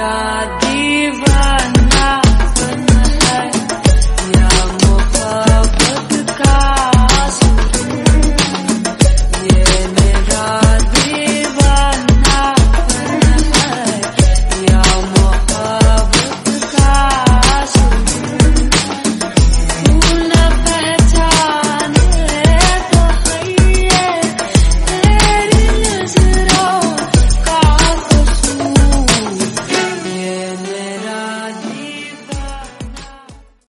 I.